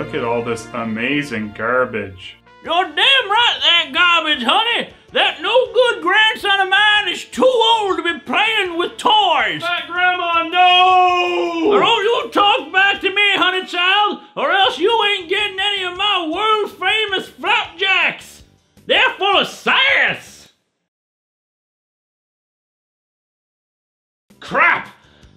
Look at all this amazing garbage. You're damn right that garbage, honey. That no good grandson of mine is too old to be playing with toys. Fat Grandma, no! Or don't you talk back to me, honey child, or else you ain't getting any of my world famous flapjacks. They're full of sass. Crap!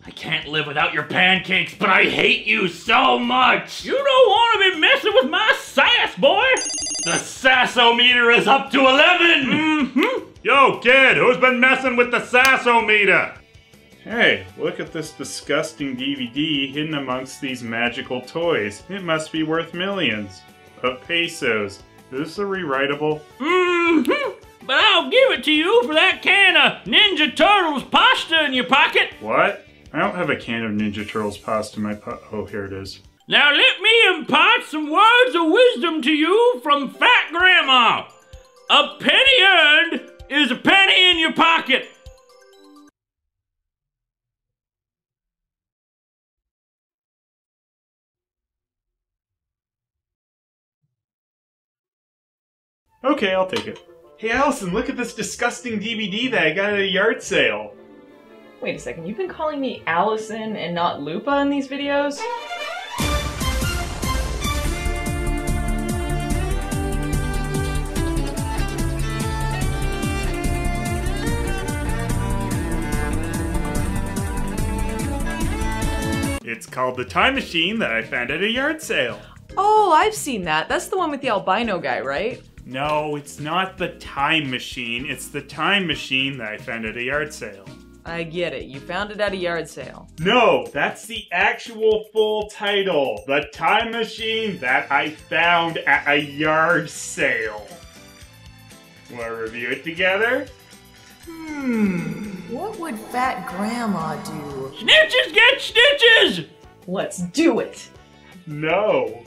I can't live without your pancakes, but I hate you so much! You don't want to be messing with my sass, boy! The sassometer is up to 11! Mm-hmm. Yo, kid, who's been messing with the Sassometer? Hey, look at this disgusting DVD hidden amongst these magical toys. It must be worth millions of pesos. Is this a rewritable? Mm-hmm. But I'll give it to you for that can of Ninja Turtles pasta in your pocket. What? I don't have a can of Ninja Turtles pasta in my po- Oh, here it is. Now let me impart some words of wisdom to you from Fat Grandma. A penny earned is a penny in your pocket. Okay, I'll take it. Hey, Allison, look at this disgusting DVD that I got at a yard sale. Wait a second, you've been calling me Allison and not Lupa in these videos? It's called The Time Machine that I found at a yard sale. Oh, I've seen that. That's the one with the albino guy, right? No, it's not the time machine. It's the time machine that I found at a yard sale. I get it. You found it at a yard sale. No, that's the actual full title. The time machine that I found at a yard sale. Want to review it together? Hmm. What would Fat Grandma do? Snitches get stitches! Let's do it! No.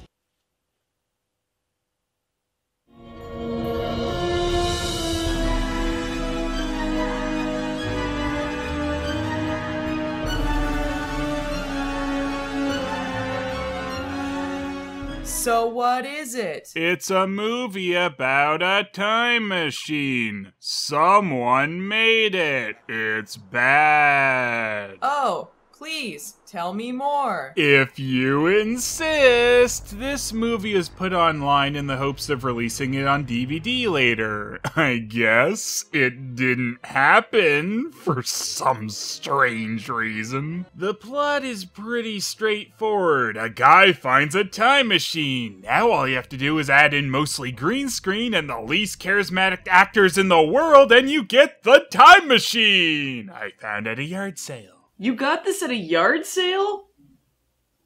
So what is it? It's a movie about a time machine. Someone made it. It's bad. Oh, please, tell me more. If you insist, this movie is put online in the hopes of releasing it on DVD later. I guess it didn't happen for some strange reason. The plot is pretty straightforward. A guy finds a time machine. Now all you have to do is add in mostly green screen and the least charismatic actors in the world, and you get the time machine. I found at a yard sale. You got this at a yard sale?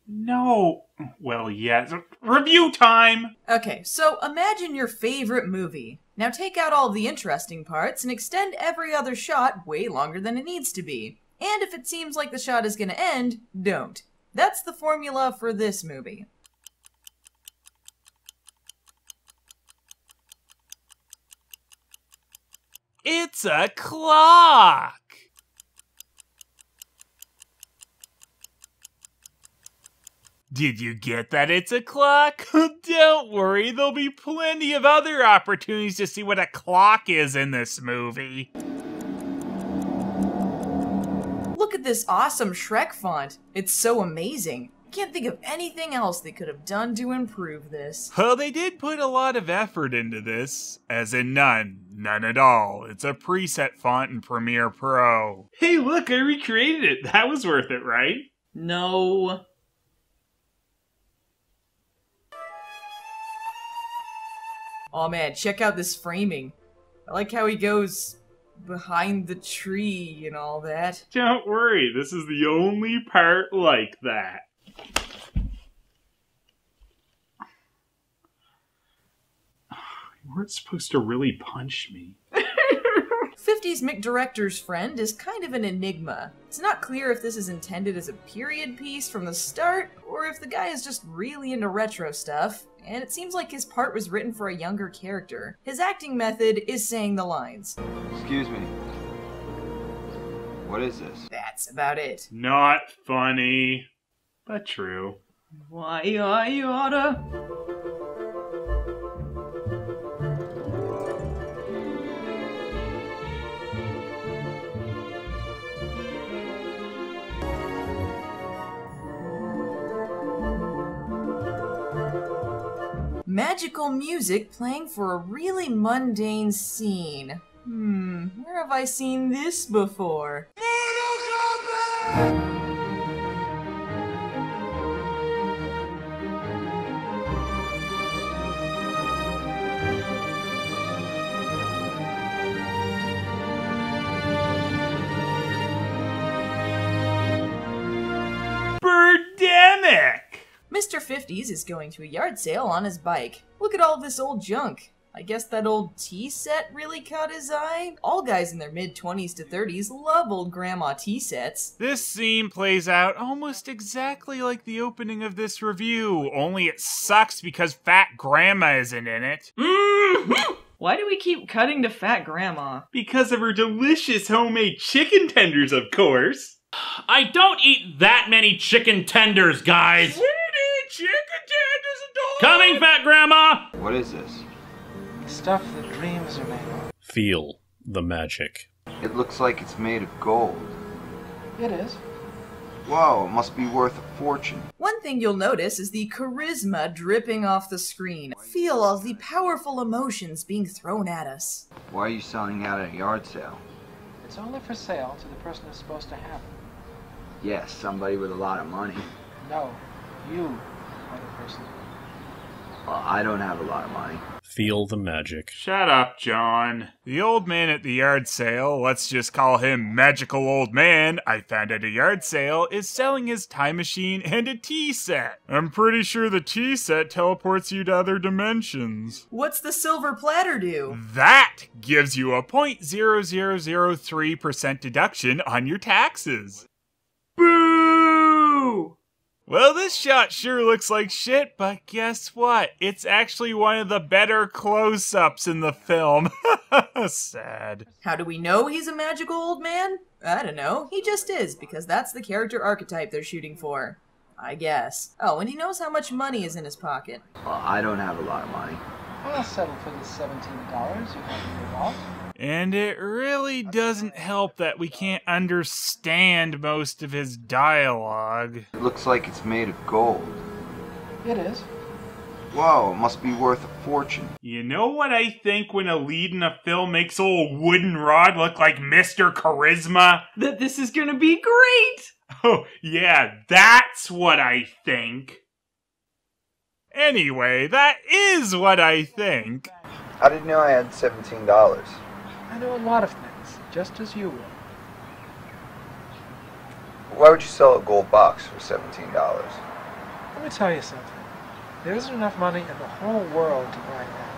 No. Well, yes. Review time! Okay, so imagine your favorite movie. Now take out all the interesting parts and extend every other shot way longer than it needs to be. And if it seems like the shot is gonna end, don't. That's the formula for this movie. It's a clock! Did you get that it's a clock? Don't worry, there'll be plenty of other opportunities to see what a clock is in this movie. Look at this awesome Shrek font. It's so amazing. I can't think of anything else they could have done to improve this. Well, they did put a lot of effort into this. As in none. None at all. It's a preset font in Premiere Pro. Hey, look, I recreated it. That was worth it, right? No. Oh man, check out this framing. I like how he goes behind the tree and all that. Don't worry, this is the only part like that. You weren't supposed to really punch me. 50s McDirector's friend is kind of an enigma. It's not clear if this is intended as a period piece from the start, or if the guy is just really into retro stuff, and it seems like his part was written for a younger character. His acting method is saying the lines. Excuse me. What is this? That's about it. Not funny, but true. Why are you oughta. Magical music playing for a really mundane scene. Hmm, where have I seen this before? Birdemic! Mr. 50s is going to a yard sale on his bike. Look at all this old junk. I guess that old tea set really caught his eye. All guys in their mid 20s to 30s love old grandma tea sets. This scene plays out almost exactly like the opening of this review, only it sucks because Fat Grandma isn't in it. Mm-hmm. Why do we keep cutting to fat grandma? Because of her delicious homemade chicken tenders, of course. I don't eat that many chicken tenders, guys. Chicken tenders and Coming, fat grandma. What is this? Stuff that dreams are made of. Feel the magic. It looks like it's made of gold. It is. Whoa, it must be worth a fortune. One thing you'll notice is the charisma dripping off the screen. Feel all the powerful emotions being thrown at us. Why are you selling out at a yard sale? It's only for sale to the person who's supposed to have it. Yes, somebody with a lot of money. No, you are the person. Well, I don't have a lot of money. Feel the magic. Shut up, John. The old man at the yard sale, let's just call him Magical Old Man, I found at a yard sale, is selling his time machine and a tea set. I'm pretty sure the tea set teleports you to other dimensions. What's the silver platter do? That gives you a 0.0003% deduction on your taxes. Boo! Well, this shot sure looks like shit, but guess what? It's actually one of the better close ups in the film. Sad. How do we know he's a magical old man? I don't know. He just is, because that's the character archetype they're shooting for. I guess. Oh, and he knows how much money is in his pocket. Well, I don't have a lot of money. I'll settle for the seventeen dollars you have in your off. And it really doesn't help that we can't understand most of his dialogue. It looks like it's made of gold. It is. Whoa, it must be worth a fortune. You know what I think when a lead in a film makes old wooden rod look like Mr. Charisma? That this is gonna be great! Oh, yeah, that's what I think. Anyway, that is what I think. How did you know I had $17? I know a lot of things, just as you will. Why would you sell a gold box for $17? Let me tell you something. There isn't enough money in the whole world to buy that.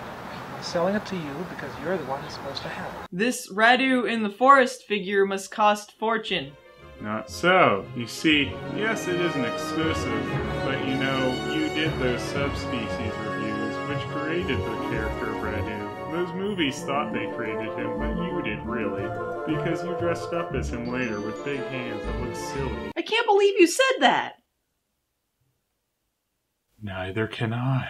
I'm selling it to you because you're the one who's supposed to have it. This Radu in the forest figure must cost fortune. Not so. You see, yes, it is an exclusive, but you know, you did those subspecies reviews, which created the character of Radu. Those movies thought they created him, but you did really, because you dressed up as him later with big hands that looked silly. I can't believe you said that! Neither can I.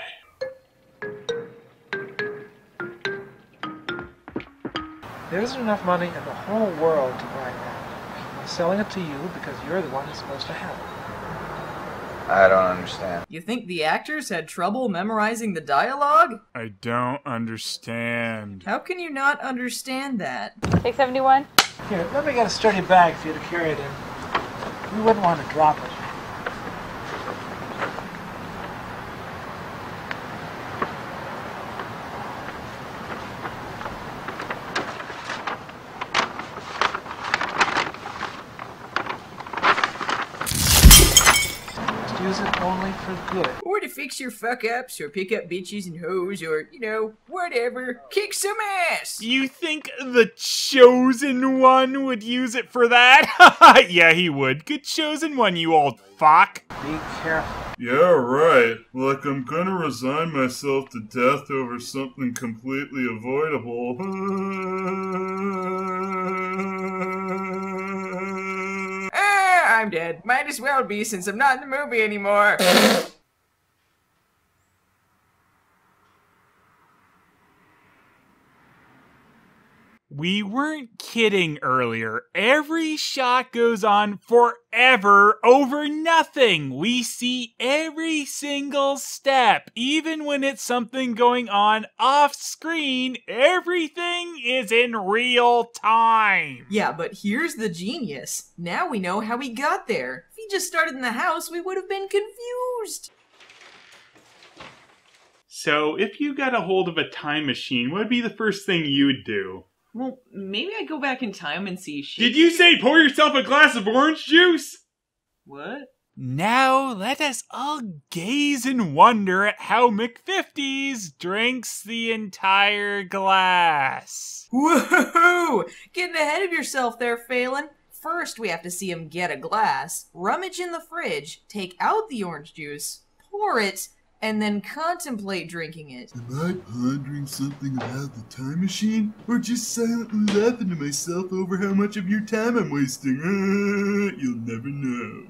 There isn't enough money in the whole world to buy that. I'm selling it to you because you're the one who's supposed to have it. I don't understand. You think the actors had trouble memorizing the dialogue? I don't understand. How can you not understand that? Take 71. Here, let me get a sturdy bag for you to carry it in. You wouldn't want to drop it. Just use it only for good. Or to fix your fuck ups, or pick up bitches and hoes, or, you know, whatever. Kick some ass! You think the chosen one would use it for that? yeah, he would. Good chosen one, you old fuck. Be careful. Yeah, right. Like I'm gonna resign myself to death over something completely avoidable. Ah, I'm dead. Might as well be since I'm not in the movie anymore. We weren't kidding earlier. Every shot goes on forever over nothing. We see every single step, even when it's something going on off screen. Everything is in real time. Yeah, but here's the genius. Now we know how he got there. If he just started in the house, we would have been confused. So, if you got a hold of a time machine, what would be the first thing you'd do? Well, maybe I go back in time and see she. Did you say pour yourself a glass of orange juice? What? Now let us all gaze in wonder at how McFifties drinks the entire glass. Woohoo! Getting ahead of yourself there, Phelan. First, we have to see him get a glass, rummage in the fridge, take out the orange juice, pour it, and then contemplate drinking it. Am I pondering something about the time machine? Or just silently laughing to myself over how much of your time I'm wasting? You'll never know.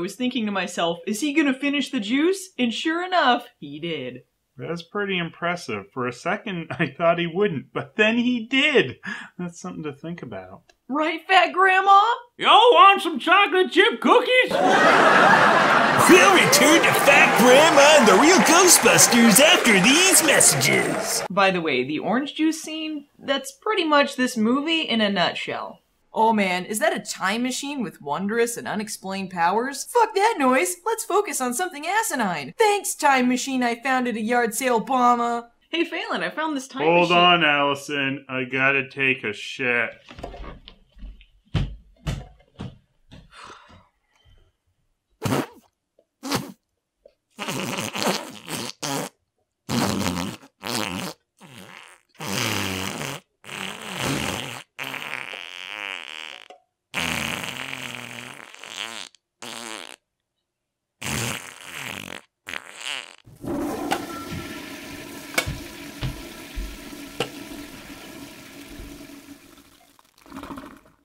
Was thinking to myself, is he gonna finish the juice? And sure enough, he did. That's pretty impressive. For a second, I thought he wouldn't, but then he did. That's something to think about. Right, fat grandma? Y'all want some chocolate chip cookies? We'll return to Fat Grandma and the real Ghostbusters after these messages. By the way, the orange juice scene, that's pretty much this movie in a nutshell. Oh man, is that a time machine with wondrous and unexplained powers? Fuck that noise! Let's focus on something asinine! Thanks, time machine I found at a yard sale, Obama! Hey Phelan, I found this time Hold machine. on, Allison. I gotta take a shit.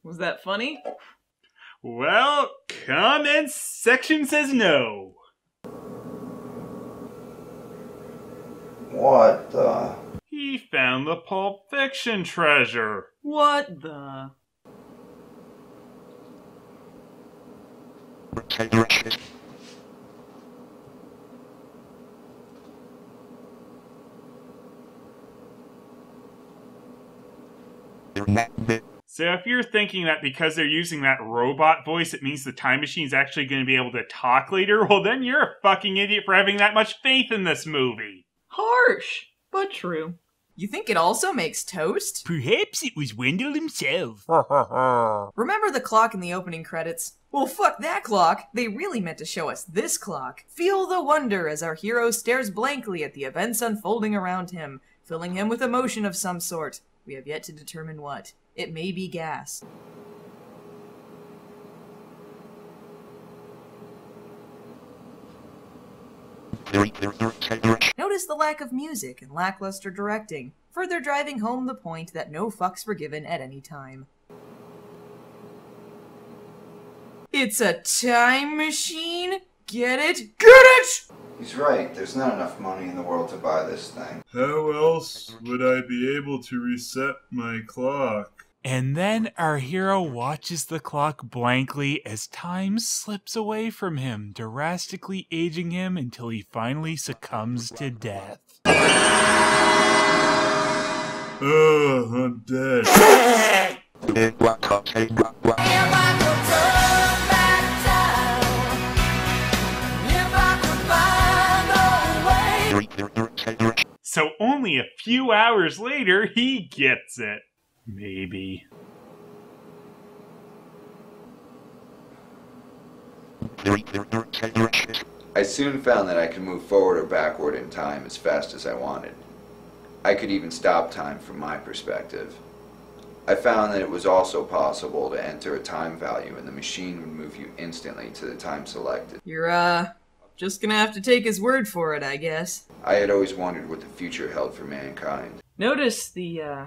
Was that funny? Well, comment section says no. What the? He found the Pulp Fiction treasure. What the? So if you're thinking that because they're using that robot voice, it means the time machine's actually going to be able to talk later, well, then you're a fucking idiot for having that much faith in this movie. Harsh, but true. You think it also makes toast? Perhaps it was Wendell himself. Remember the clock in the opening credits? Well, fuck that clock! They really meant to show us this clock. Feel the wonder as our hero stares blankly at the events unfolding around him, filling him with emotion of some sort. We have yet to determine what. It may be gas. Notice the lack of music and lackluster directing, further driving home the point that no fucks were given at any time. It's a time machine? Get it? Get it! He's right. There's not enough money in the world to buy this thing. How else would I be able to reset my clock? And then our hero watches the clock blankly as time slips away from him, drastically aging him until he finally succumbs to death. Ugh, I'm dead. So only a few hours later, he gets it. Maybe. I soon found that I could move forward or backward in time as fast as I wanted. I could even stop time from my perspective. I found that it was also possible to enter a time value and the machine would move you instantly to the time selected. You're, uh, just gonna have to take his word for it, I guess. I had always wondered what the future held for mankind. Notice the uh,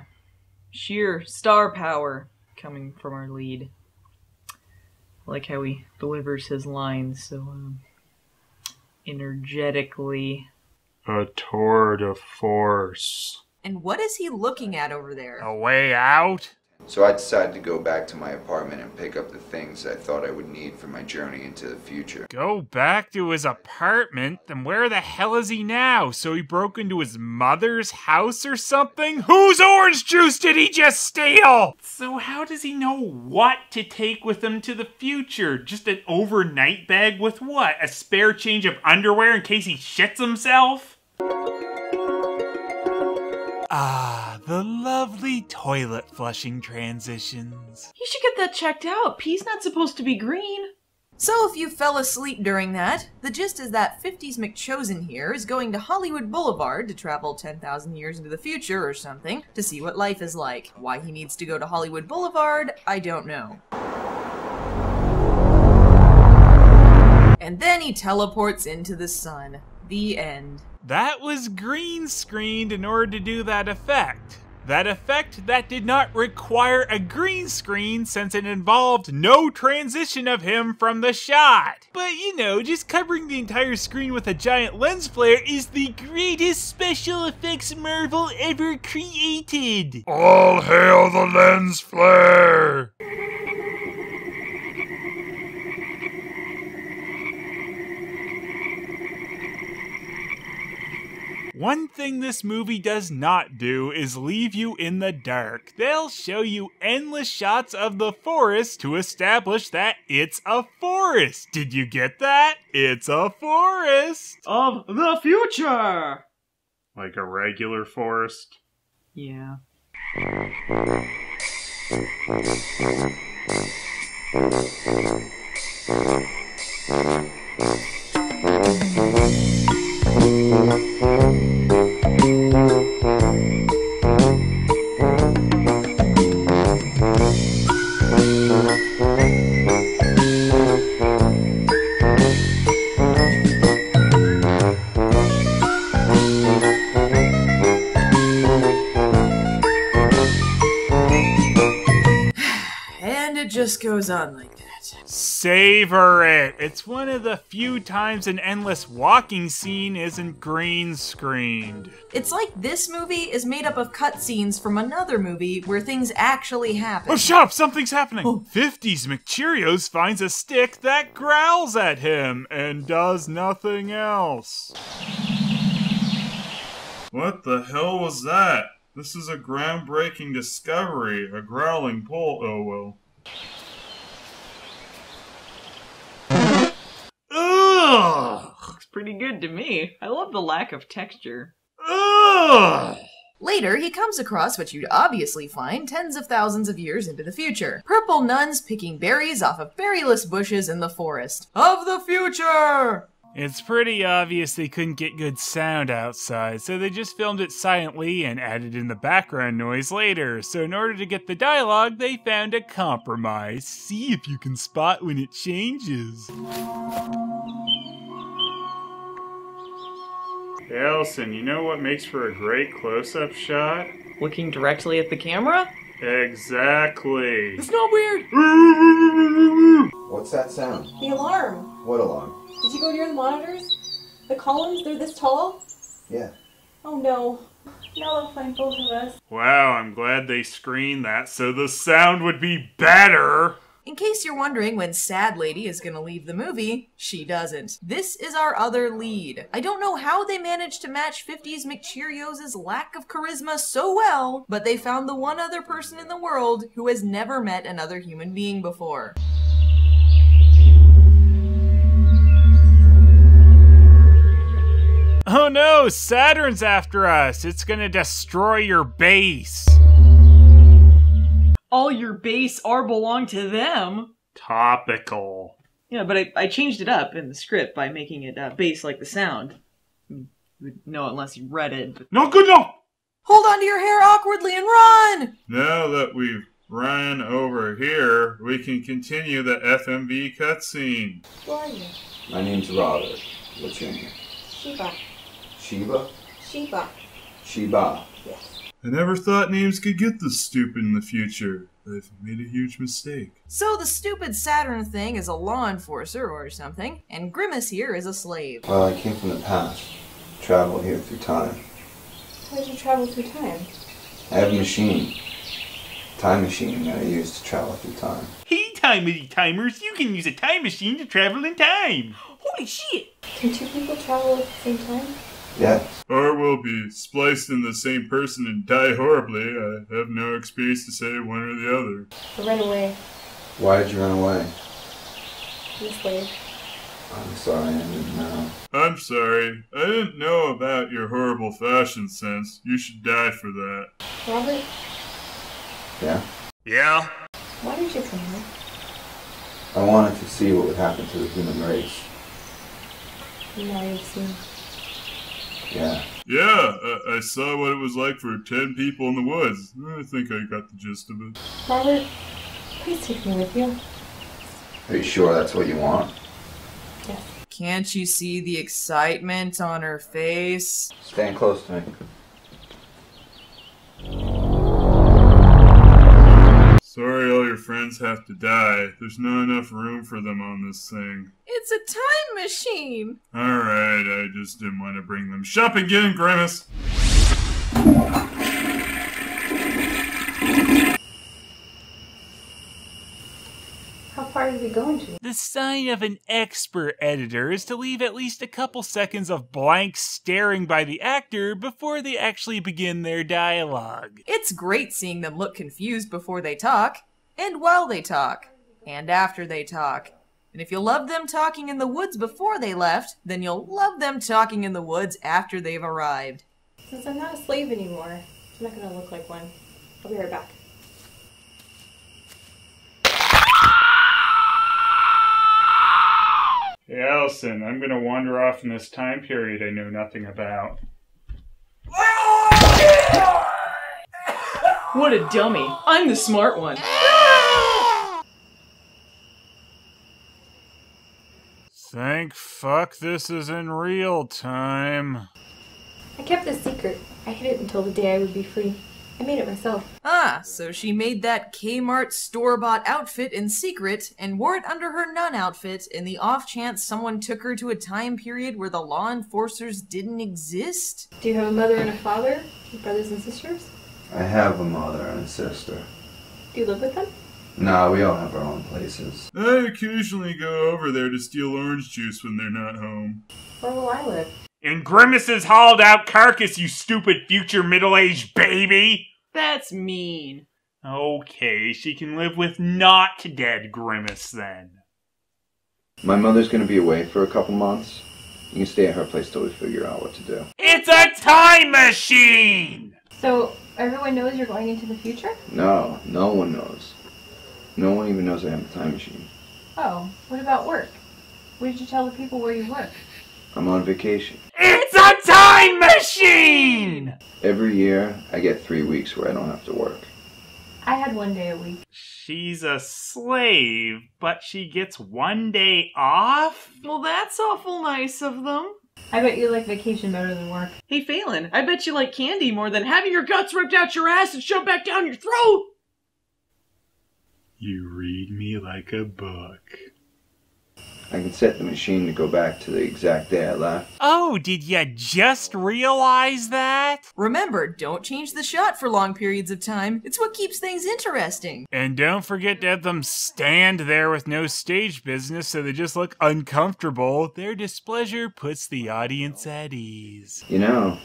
sheer star power coming from our lead. I like how he delivers his lines so um, energetically. A tour de force. And what is he looking at over there? A way out? So I decided to go back to my apartment and pick up the things I thought I would need for my journey into the future. Go back to his apartment? Then where the hell is he now? So he broke into his mother's house or something? Whose orange juice did he just steal? So how does he know what to take with him to the future? Just an overnight bag with what? A spare change of underwear in case he shits himself? Ah, the lovely toilet flushing transitions. He should get that checked out. Pee's not supposed to be green. So if you fell asleep during that, the gist is that 50s McChosen here is going to Hollywood Boulevard to travel 10,000 years into the future or something to see what life is like. Why he needs to go to Hollywood Boulevard, I don't know. And then he teleports into the sun. The end. That was green screened in order to do that effect. That effect that did not require a green screen since it involved no transition of him from the shot. But you know, just covering the entire screen with a giant lens flare is the greatest special effects marvel ever created. All hail the lens flare! One thing this movie does not do is leave you in the dark. They'll show you endless shots of the forest to establish that it's a forest. Did you get that? It's a forest. Of the future! Like a regular forest? Yeah. Thank you. Just goes on like that. Savor it. It's one of the few times an endless walking scene isn't green screened. It's like this movie is made up of cutscenes from another movie where things actually happen. Oh, shut up! Something's happening! 50s McCheerios finds a stick that growls at him and does nothing else. What the hell was that? This is a groundbreaking discovery. A growling pole. Oh well. Ugh! Looks pretty good to me. I love the lack of texture. Ugh! Later, he comes across what you'd obviously find tens of thousands of years into the future. Purple nuns picking berries off of berryless bushes in the forest. Of the future! It's pretty obvious they couldn't get good sound outside, so they just filmed it silently and added in the background noise later. So, in order to get the dialogue, they found a compromise. See if you can spot when it changes. Hey, Allison, you know what makes for a great close up shot? Looking directly at the camera? Exactly. It's not weird! What's that sound? The alarm. What alarm? Did you go near the monitors? The columns, they're this tall? Yeah. Oh no. Now they'll find both of us. Wow, I'm glad they screened that so the sound would be better. In case you're wondering when Sad Lady is gonna leave the movie, she doesn't. This is our other lead. I don't know how they managed to match 50s McCheerios' lack of charisma so well, but they found the one other person in the world who has never met another human being before. Oh no, Saturn's after us. It's gonna destroy your base. All your base are belong to them. Topical. Yeah, but I, I changed it up in the script by making it uh, bass like the sound. You would know unless you read it. But... No good no. Hold on to your hair awkwardly and run! Now that we've ran over here, we can continue the FMV cutscene. Who are you? My name's Robert. What's your name? Shiba. Shiva? Shiba. Shiba. Yes. I never thought names could get this stupid in the future. I've made a huge mistake. So the stupid Saturn thing is a law enforcer or something, and Grimace here is a slave. Well, I came from the past. Traveled here through time. How did you travel through time? I have a machine. Time machine that I use to travel through time. Hey, timey timers, you can use a time machine to travel in time. Holy shit! Can two people travel at the same time? Yes. Or we'll be spliced in the same person and die horribly. I have no experience to say one or the other. I ran away. Why did you run away? I'm. I'm sorry, I didn't know. I'm sorry. I didn't know about your horrible fashion sense. You should die for that. Robert, Yeah? Yeah? why did you come here? I wanted to see what would happen to the human race. Now you've seen. Yeah, Yeah. I, I saw what it was like for 10 people in the woods. I think I got the gist of it. Robert, please take me with you. Are you sure that's what you want? Yes. Can't you see the excitement on her face? Stand close to me. Sorry all your friends have to die. There's not enough room for them on this thing. It's a time machine! Alright, I just didn't want to bring them. Shop again, Grimace! How far did we go into? The sign of an expert editor is to leave at least a couple seconds of blank staring by the actor before they actually begin their dialogue. It's great seeing them look confused before they talk, and while they talk, and after they talk. And if you love them talking in the woods before they left, then you'll love them talking in the woods after they've arrived. Since I'm not a slave anymore, I'm not gonna look like one. I'll be right back. Hey, Allison, I'm gonna wander off in this time period I know nothing about. What a dummy. I'm the smart one. Thank fuck this is in real time. I kept this secret. I hid it until the day I would be free. I made it myself. Ah, so she made that Kmart store-bought outfit in secret and wore it under her nun outfit in the off chance someone took her to a time period where the law enforcers didn't exist? Do you have a mother and a father? Brothers and sisters? I have a mother and a sister. Do you live with them? Nah, we all have our own places. I occasionally go over there to steal orange juice when they're not home. Where will I live? In Grimace's hauled out carcass, you stupid future middle aged baby! That's mean. Okay, she can live with not dead Grimace then. My mother's gonna be away for a couple months. You can stay at her place till we figure out what to do. It's a time machine! So, everyone knows you're going into the future? No, no one knows. No one even knows I have a time machine. Oh, what about work? Where did you tell the people where you work? I'm on vacation. It's a time machine! Every year, I get three weeks where I don't have to work. I had one day a week. She's a slave, but she gets one day off? Well, that's awful nice of them. I bet you like vacation better than work. Hey, Phelan, I bet you like candy more than having your guts ripped out your ass and shoved back down your throat. You read me like a book. I can set the machine to go back to the exact day I left. Oh, did ya just realize that? Remember, don't change the shot for long periods of time. It's what keeps things interesting. And don't forget to have them stand there with no stage business so they just look uncomfortable. Their displeasure puts the audience at ease. You know,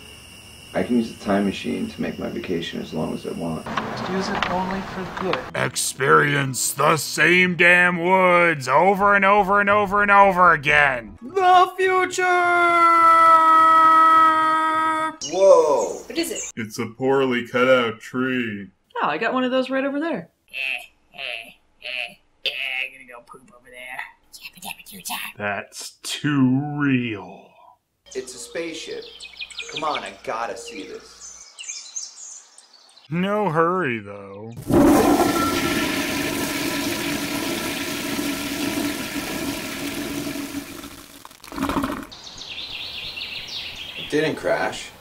I can use the time machine to make my vacation as long as I want. Use it only for good. Experience the same damn woods over and over and over and over again. The future! Whoa! What is it? It's a poorly cut out tree. Oh, I got one of those right over there. I'm gonna go poop over there. That's too real. It's a spaceship. Come on, I gotta see this. No hurry, though. It didn't crash.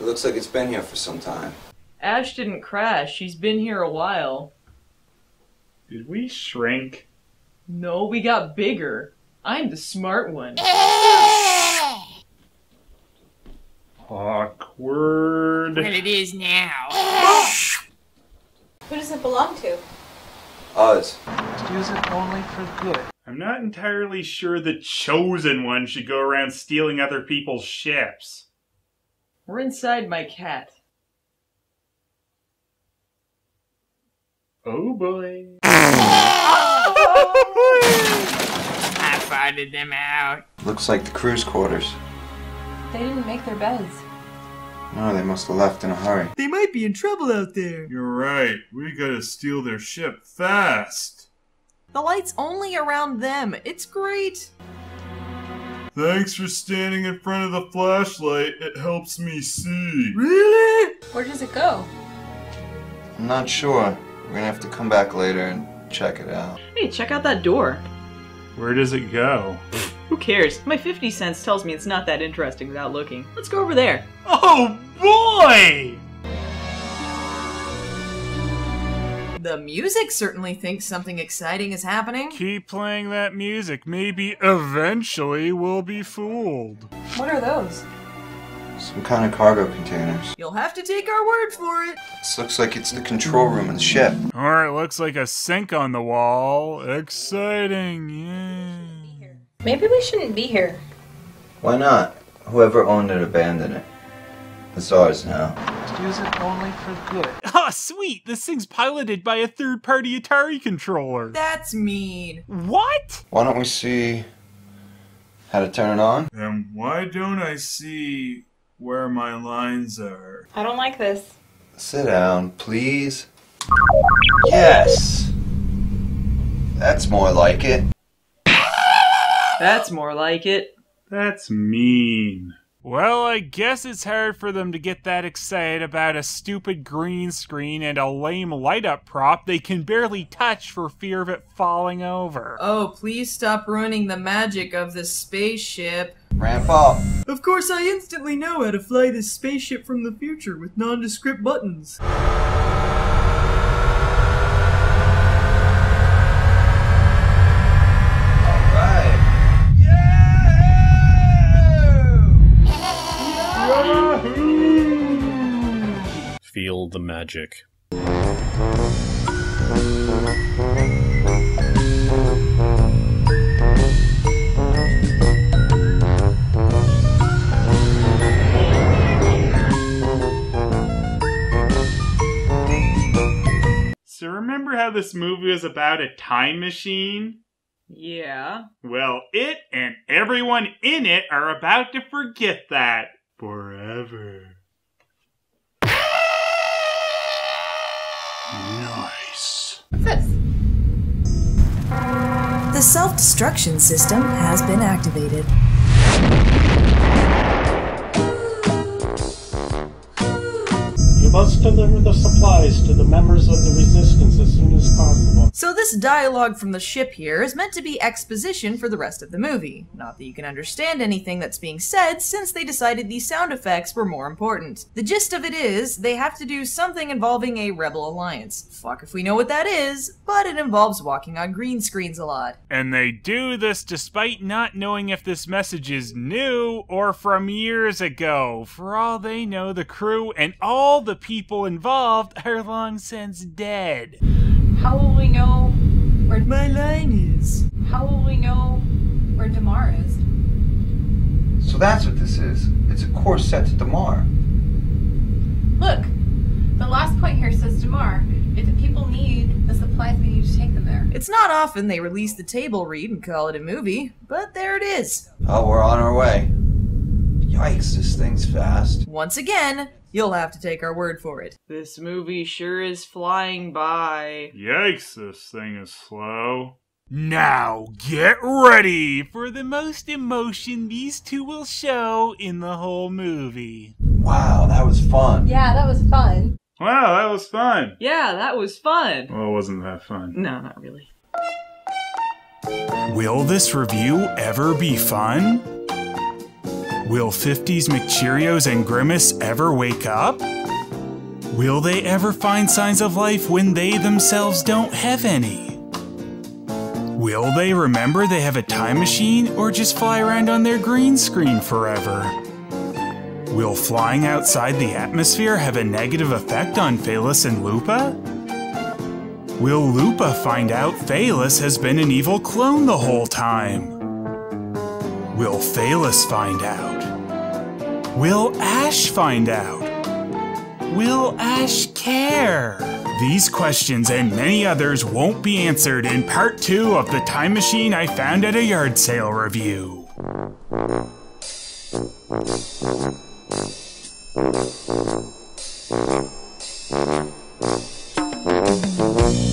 It looks like it's been here for some time. Ash didn't crash. She's been here a while. Did we shrink? No, we got bigger. I'm the smart one. Awkward. it is now. Who does it belong to? Us. Just use it only for good. I'm not entirely sure the chosen one should go around stealing other people's ships. We're inside my cat. Oh boy. I farted them out. Looks like the crew's quarters. They didn't make their beds. No, they must have left in a hurry. They might be in trouble out there. You're right. We gotta steal their ship fast. The light's only around them. It's great. Thanks for standing in front of the flashlight. It helps me see. Really? Where does it go? I'm not sure. We're gonna have to come back later and check it out. Hey, check out that door. Where does it go? Who cares? My 50 cents tells me it's not that interesting without looking. Let's go over there. Oh boy! The music certainly thinks something exciting is happening. Keep playing that music. Maybe eventually we'll be fooled. What are those? Some kind of cargo containers. You'll have to take our word for it. This looks like it's the control room of the ship. Or it looks like a sink on the wall. Exciting, yeah. Maybe we shouldn't be here. Why not? Whoever owned it abandoned it. It's ours now. Use it only for good. Ah, sweet! This thing's piloted by a third party Atari controller. That's mean. What? Why don't we see how to turn it on? And why don't I see where my lines are? I don't like this. Sit down, please. Yes! That's more like it. That's more like it. That's mean. Well, I guess it's hard for them to get that excited about a stupid green screen and a lame light up prop they can barely touch for fear of it falling over. Oh, please stop ruining the magic of this spaceship. Ramp up. Of course, I instantly know how to fly this spaceship from the future with nondescript buttons. Feel the magic. So remember how this movie was about a time machine? Yeah. Well, it and everyone in it are about to forget that forever. The self destruction system has been activated. You must deliver the supplies to the members of the resistance as soon as possible. So, this dialogue from the ship here is meant to be exposition for the rest of the movie. Not that you can understand anything that's being said, since they decided these sound effects were more important. The gist of it is, they have to do something involving a rebel alliance. Fuck if we know what that is, but it involves walking on green screens a lot. And they do this despite not knowing if this message is new or from years ago. For all they know, the crew and all the people involved are long since dead. How will we know where My line is. How will we know where Damar is? So that's what this is. It's a course set to Damar. Look, the last point here says Damar. If the people need the supplies, we need to take them there. It's not often they release the table read and call it a movie, but there it is. Oh, we're on our way. Yikes, this thing's fast. Once again, you'll have to take our word for it. This movie sure is flying by. Yikes, this thing is slow. Now get ready for the most emotion these two will show in the whole movie. Wow, that was fun. Yeah, that was fun. Wow, that was fun. Yeah, that was fun. Well, it wasn't that fun. No, not really. Will this review ever be fun? Will 50s McCheerios and Grimace ever wake up? Will they ever find signs of life when they themselves don't have any? Will they remember they have a time machine or just fly around on their green screen forever? Will flying outside the atmosphere have a negative effect on Phelous and Lupa? Will Lupa find out Phelous has been an evil clone the whole time? Will Phelous find out? Will Ash find out? Will Ash care? These questions and many others won't be answered in part two of the time machine I found at a yard sale review. Fat